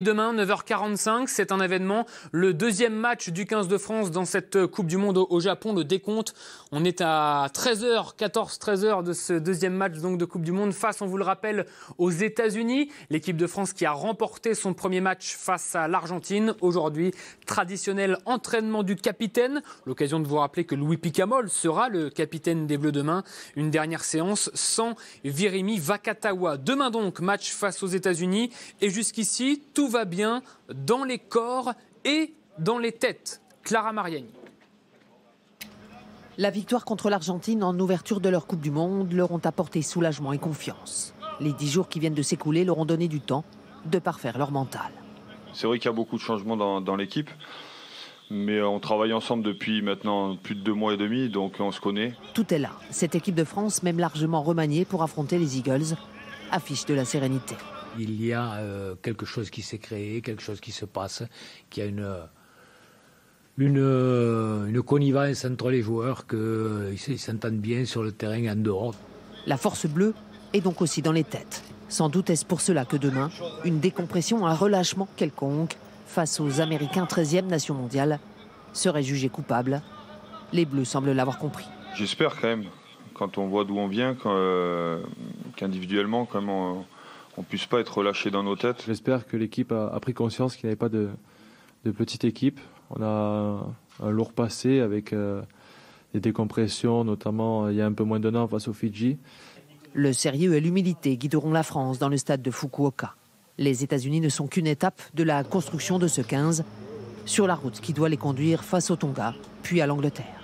Demain, 9h45, c'est un événement, le deuxième match du 15 de France dans cette Coupe du Monde au Japon, le décompte. On est à 13h, 14, 13h de ce deuxième match donc de Coupe du Monde face, on vous le rappelle, aux États-Unis. L'équipe de France qui a remporté son premier match face à l'Argentine. Aujourd'hui, traditionnel entraînement du capitaine. L'occasion de vous rappeler que Louis Picamol sera le capitaine des Bleus demain. Une dernière séance sans Virimi Vakatawa. Demain donc, match face aux États-Unis. Et jusqu'ici, tout va bien dans les corps et dans les têtes. Clara Mariani. La victoire contre l'Argentine en ouverture de leur Coupe du Monde leur ont apporté soulagement et confiance. Les dix jours qui viennent de s'écouler leur ont donné du temps de parfaire leur mental. C'est vrai qu'il y a beaucoup de changements dans, dans l'équipe, mais on travaille ensemble depuis maintenant plus de deux mois et demi, donc on se connaît. Tout est là. Cette équipe de France, même largement remaniée pour affronter les Eagles, affiche de la sérénité il y a euh, quelque chose qui s'est créé, quelque chose qui se passe, qui a une, une, euh, une connivence entre les joueurs, qu'ils euh, s'entendent bien sur le terrain en dehors. La force bleue est donc aussi dans les têtes. Sans doute est-ce pour cela que demain, une décompression, un relâchement quelconque face aux Américains 13e nation mondiale serait jugé coupable. Les Bleus semblent l'avoir compris. J'espère quand même, quand on voit d'où on vient, qu'individuellement, quand même, on puisse pas être relâché dans nos têtes. J'espère que l'équipe a, pris conscience qu'il n'y avait pas de, petite équipe. On a un lourd passé avec euh, des décompressions, notamment euh, il y a un peu moins d'un an face aux Fidji. Le sérieux et l'humilité guideront la France dans le stade de Fukuoka. Les États-Unis ne sont qu'une étape de la construction de ce 15 sur la route qui doit les conduire face au Tonga, puis à l'Angleterre.